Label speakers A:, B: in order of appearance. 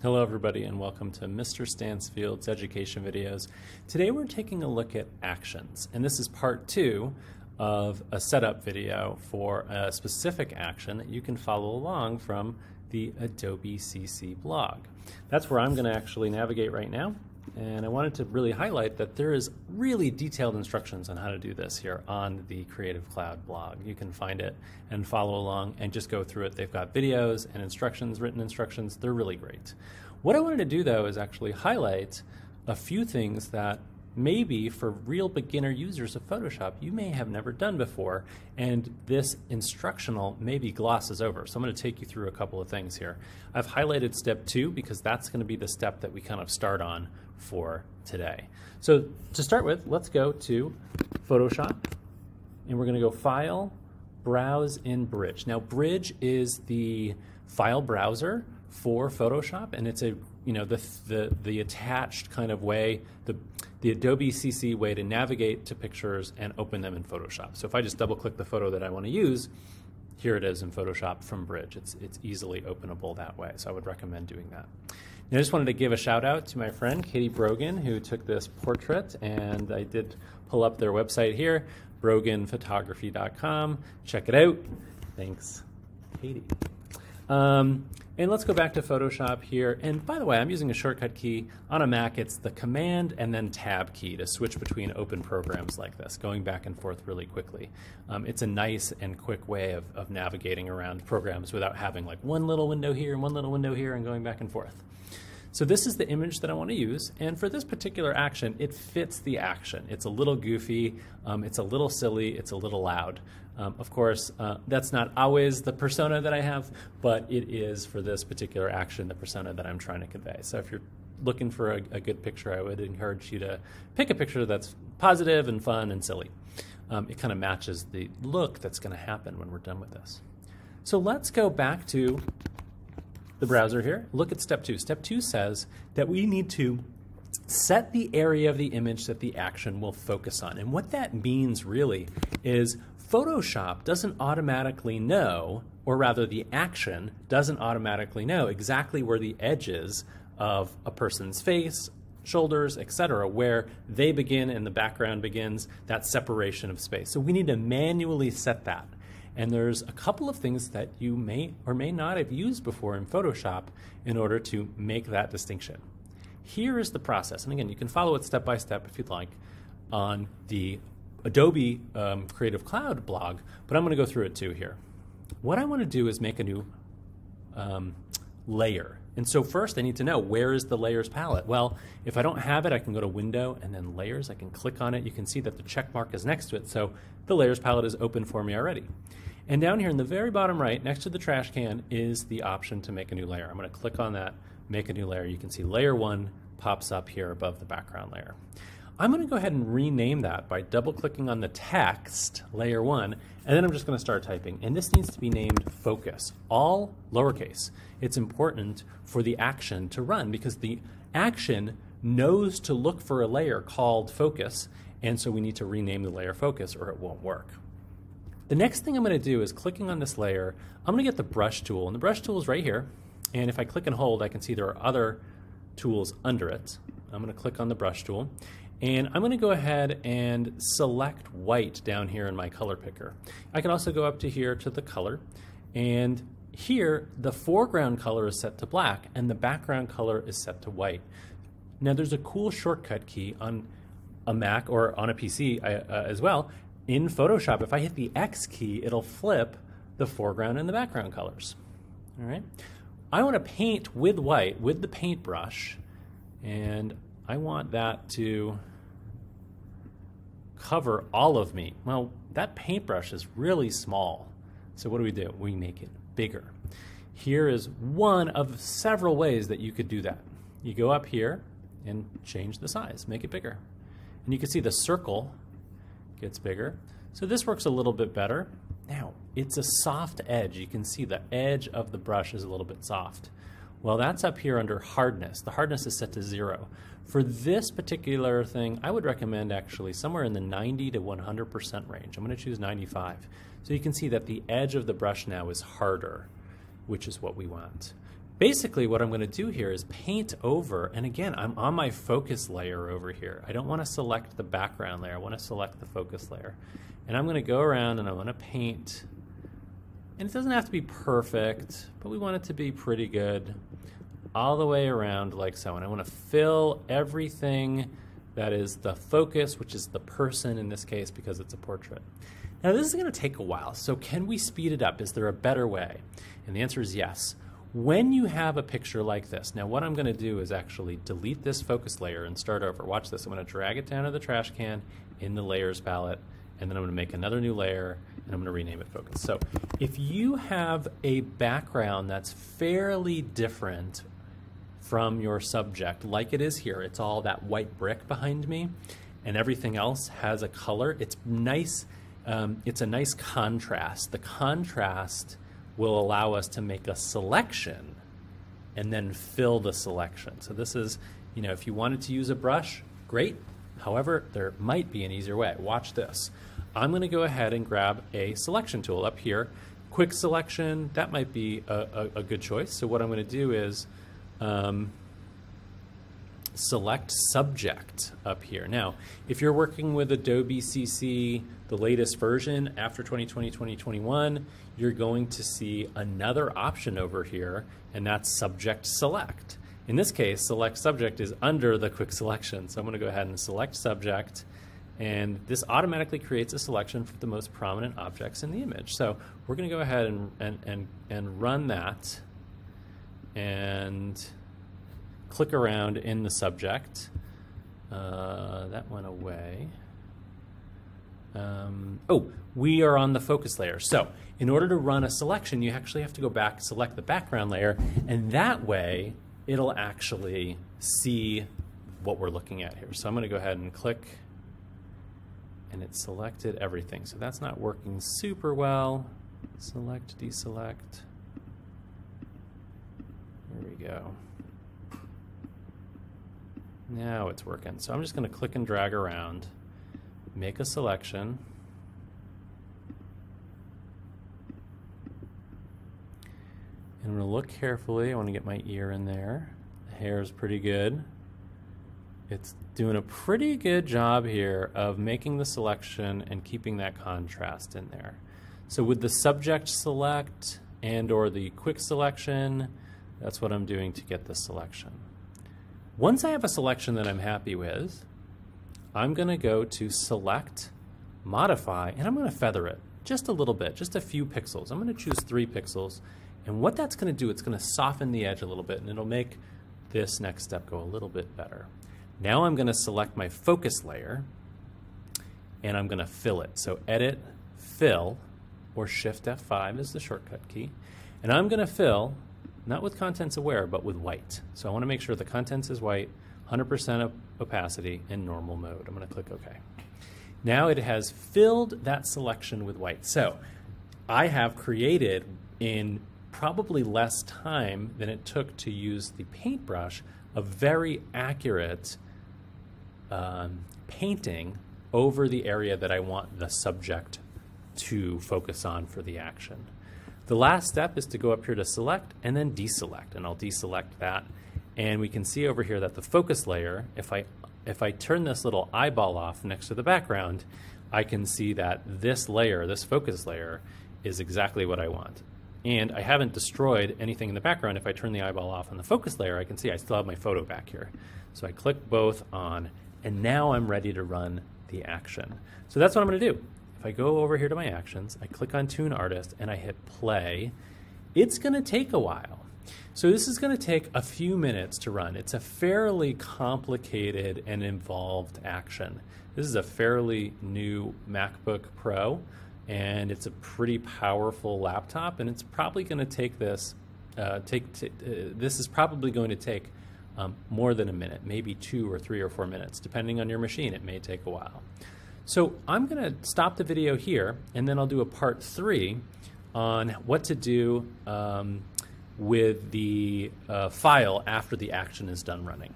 A: Hello everybody and welcome to Mr. Stansfield's education videos. Today we're taking a look at actions and this is part two of a setup video for a specific action that you can follow along from the Adobe CC blog. That's where I'm going to actually navigate right now and I wanted to really highlight that there is really detailed instructions on how to do this here on the Creative Cloud blog. You can find it and follow along and just go through it. They've got videos and instructions, written instructions. They're really great. What I wanted to do though is actually highlight a few things that maybe for real beginner users of Photoshop you may have never done before and this instructional maybe glosses over. So I'm going to take you through a couple of things here. I've highlighted step two because that's going to be the step that we kind of start on for today. So to start with, let's go to Photoshop and we're going to go File, Browse in Bridge. Now Bridge is the file browser for Photoshop and it's a you know the the the attached kind of way the the Adobe CC way to navigate to pictures and open them in Photoshop. So if I just double click the photo that I want to use, here it is in Photoshop from Bridge. It's it's easily openable that way. So I would recommend doing that. I just wanted to give a shout out to my friend Katie Brogan who took this portrait and I did pull up their website here, broganphotography.com. Check it out. Thanks, Katie. Um, and let's go back to Photoshop here. And by the way, I'm using a shortcut key. On a Mac, it's the Command and then Tab key to switch between open programs like this, going back and forth really quickly. Um, it's a nice and quick way of, of navigating around programs without having like one little window here and one little window here and going back and forth. So this is the image that I want to use, and for this particular action, it fits the action. It's a little goofy, um, it's a little silly, it's a little loud. Um, of course, uh, that's not always the persona that I have, but it is for this particular action the persona that I'm trying to convey. So if you're looking for a, a good picture, I would encourage you to pick a picture that's positive and fun and silly. Um, it kind of matches the look that's going to happen when we're done with this. So let's go back to the browser here, look at step two. Step two says that we need to set the area of the image that the action will focus on. And what that means really is Photoshop doesn't automatically know, or rather the action doesn't automatically know exactly where the edges of a person's face, shoulders, etc., where they begin and the background begins, that separation of space. So we need to manually set that. And there's a couple of things that you may or may not have used before in Photoshop in order to make that distinction. Here is the process. And again, you can follow it step by step if you'd like on the Adobe um, Creative Cloud blog, but I'm going to go through it too here. What I want to do is make a new um, layer. And so first I need to know where is the layers palette? Well, if I don't have it, I can go to window and then layers. I can click on it. You can see that the check mark is next to it. So the layers palette is open for me already. And down here in the very bottom right, next to the trash can, is the option to make a new layer. I'm going to click on that, make a new layer. You can see layer one pops up here above the background layer. I'm going to go ahead and rename that by double clicking on the text, layer one, and then I'm just going to start typing. And this needs to be named focus, all lowercase. It's important for the action to run because the action knows to look for a layer called focus, and so we need to rename the layer focus or it won't work. The next thing I'm going to do is clicking on this layer, I'm going to get the brush tool. And the brush tool is right here. And if I click and hold, I can see there are other tools under it. I'm going to click on the brush tool. And I'm going to go ahead and select white down here in my color picker. I can also go up to here to the color. And here, the foreground color is set to black and the background color is set to white. Now there's a cool shortcut key on a Mac or on a PC uh, uh, as well in Photoshop, if I hit the X key, it'll flip the foreground and the background colors. All right. I want to paint with white, with the paintbrush, and I want that to cover all of me. Well, that paintbrush is really small. So what do we do? We make it bigger. Here is one of several ways that you could do that. You go up here and change the size, make it bigger. And you can see the circle gets bigger. So this works a little bit better. Now, it's a soft edge. You can see the edge of the brush is a little bit soft. Well, that's up here under hardness. The hardness is set to zero. For this particular thing, I would recommend actually somewhere in the 90 to 100% range. I'm going to choose 95. So you can see that the edge of the brush now is harder, which is what we want. basically what I'm going to do here is paint over, and again, I'm on my focus layer over here. I don't want to select the background layer, I want to select the focus layer. And I'm going to go around and I want to paint, and it doesn't have to be perfect, but we want it to be pretty good all the way around like so. And I want to fill everything that is the focus, which is the person in this case because it's a portrait. Now this is going to take a while, so can we speed it up? Is there a better way? And the answer is yes. When you have a picture like this, now what I'm going to do is actually delete this focus layer and start over. Watch this. I'm going to drag it down to the trash can in the layers palette, and then I'm going to make another new layer, and I'm going to rename it focus. So if you have a background that's fairly different from your subject, like it is here, it's all that white brick behind me, and everything else has a color. It's nice. Um, it's a nice contrast. The contrast will allow us to make a selection and then fill the selection. So this is, you know, if you wanted to use a brush, great. However, there might be an easier way. Watch this. I'm going to go ahead and grab a selection tool up here. Quick selection, that might be a, a, a good choice. So what I'm going to do is um, select subject up here. Now, if you're working with Adobe CC, the latest version after 2020, 2021, you're going to see another option over here, and that's subject select. In this case, select subject is under the quick selection. So I'm gonna go ahead and select subject, and this automatically creates a selection for the most prominent objects in the image. So we're gonna go ahead and, and, and, and run that, and click around in the subject. Uh, that went away. Um, oh, we are on the focus layer. So in order to run a selection, you actually have to go back, select the background layer, and that way it'll actually see what we're looking at here. So I'm going to go ahead and click, and it selected everything. So that's not working super well. Select, deselect. There we go. Now it's working. So I'm just going to click and drag around, make a selection. And I'm going to look carefully. I want to get my ear in there. The hair is pretty good. It's doing a pretty good job here of making the selection and keeping that contrast in there. So with the subject select and or the quick selection, that's what I'm doing to get the selection. Once I have a selection that I'm happy with, I'm going to go to select, modify, and I'm going to feather it just a little bit, just a few pixels. I'm going to choose three pixels. And what that's going to do, it's going to soften the edge a little bit and it'll make this next step go a little bit better. Now I'm going to select my focus layer and I'm going to fill it. So edit, fill, or shift F5 is the shortcut key. And I'm going to fill not with contents aware, but with white. So I want to make sure the contents is white, 100% opacity in normal mode. I'm going to click OK. Now it has filled that selection with white. So I have created in probably less time than it took to use the paintbrush a very accurate um, painting over the area that I want the subject to focus on for the action. The last step is to go up here to select and then deselect, and I'll deselect that. And we can see over here that the focus layer, if I, if I turn this little eyeball off next to the background, I can see that this layer, this focus layer, is exactly what I want. And I haven't destroyed anything in the background. If I turn the eyeball off on the focus layer, I can see I still have my photo back here. So I click both on, and now I'm ready to run the action. So that's what I'm gonna do. If I go over here to my actions, I click on Toon Artist and I hit play, it's going to take a while. So this is going to take a few minutes to run. It's a fairly complicated and involved action. This is a fairly new MacBook Pro and it's a pretty powerful laptop and it's probably going to take this uh, take uh, this is probably going to take um, more than a minute, maybe two or three or four minutes, depending on your machine. It may take a while. So I'm going to stop the video here, and then I'll do a part three on what to do um, with the uh, file after the action is done running.